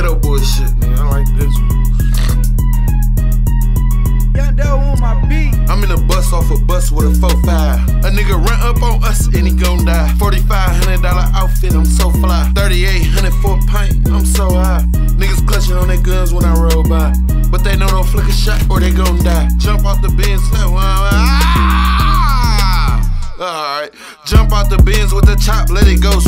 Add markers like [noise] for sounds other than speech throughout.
ghetto boy shit, man. I like this one. Young Doe on my beat. I'm in a bus off a bus with a 4-5. A nigga run up on us and he gon' die. $4,500 outfit, I'm so fly. 3800 for a pint, I'm so high. Niggas clutching on their guns when I roll by. But they know don't flick a shot or they gon' die. Jump off the Benz, [laughs] ah! Alright, jump out the Benz with the chop, let it ghost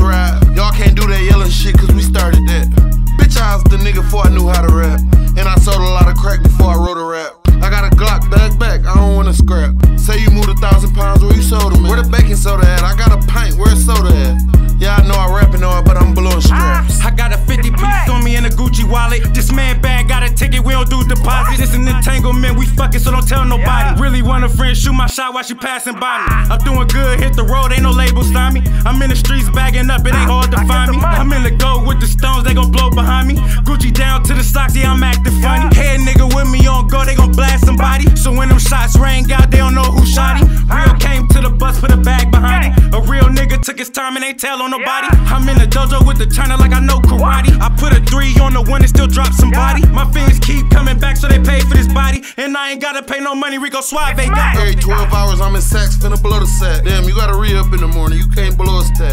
nigga before I knew how to rap. And I sold a lot of crack before I wrote a rap. I got a Glock bag back, I don't wanna scrap. Say you moved a thousand pounds, where you sold them at? Where the baking soda at? I got a pint, where's soda at? Yeah, I know I rapping on it, but I'm blowing straps. I got a 50 piece on me in a Gucci wallet. This man bag got a ticket, we don't do deposits. This an entanglement, we fucking, so don't tell nobody. Really want a friend, shoot my shot while she passing by me. I'm doing good, hit the road, ain't no label stop me. I'm in the streets behind me. Gucci down to the socks, yeah, I'm acting funny. Head nigga with me on go, they gon' blast somebody. So when them shots ring out, they don't know who shot him. Real came to the bus, put a bag behind him. A real nigga took his time and ain't tell on nobody. I'm in the dojo with the turner like I know karate. I put a three on the one and still drop somebody. My fingers keep coming back, so they pay for this body. And I ain't gotta pay no money, Rico Suave got. Every 12 hours I'm in sacks, finna blow the sack. Damn, you gotta re up in the morning, you can't blow a stat.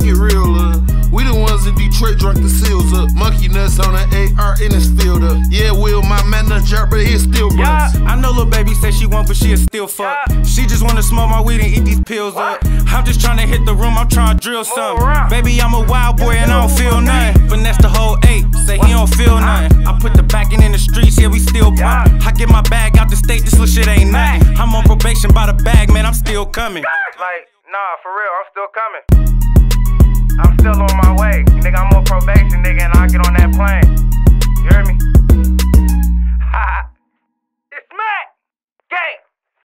Get real love. We the ones in Detroit drunk the seals up. Monkey nuts on the AR in his field up. Yeah, Will, my man nut jar, but he still bust. I know little baby say she won't, but she'll still fuck. She just wanna smoke my weed and eat these pills up. I'm just tryna hit the room, I'm tryna drill something. Baby, I'm a wild boy and I don't feel nothing. Finesse the whole eight, say he don't feel nothing. I put the backing in the streets, yeah, we still pumping. I get my bag out the state, this little shit ain't nothing. I'm on probation by the bag, man, I'm still coming. Like, nah, for real, I'm still coming. I'm still on my way, nigga. I'm